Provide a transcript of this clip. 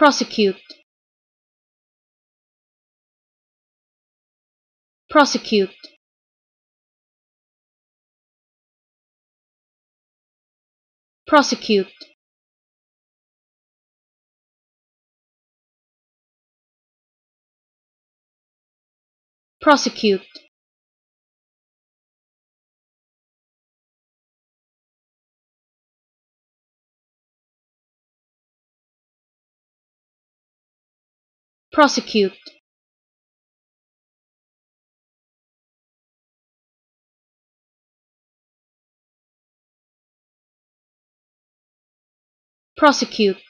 prosecute. Prosecute. Prosecute. Prosecute prosecute. Prosecute